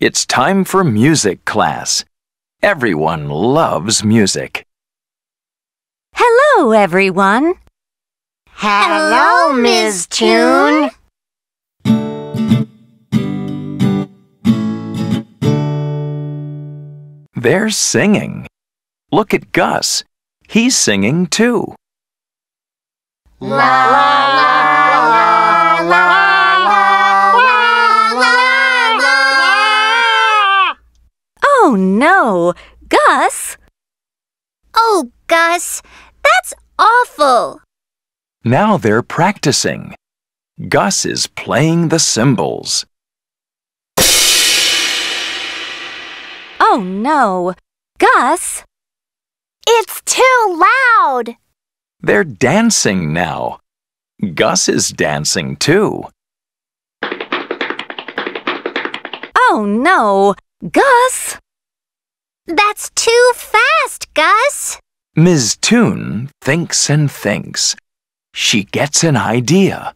It's time for music class. Everyone loves music. Hello, everyone. Hello, Ms. Tune. They're singing. Look at Gus. He's singing too. La la Oh, no. Gus? Oh, Gus, that's awful. Now they're practicing. Gus is playing the cymbals. Oh, no. Gus? It's too loud. They're dancing now. Gus is dancing too. Oh, no. Gus? That's too fast, Gus. Ms. Tune thinks and thinks. She gets an idea.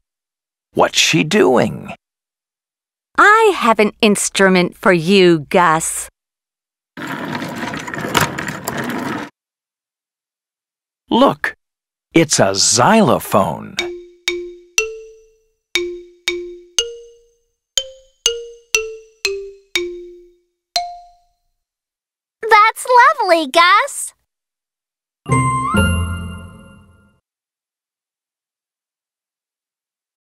What's she doing? I have an instrument for you, Gus. Look, it's a xylophone. Gus.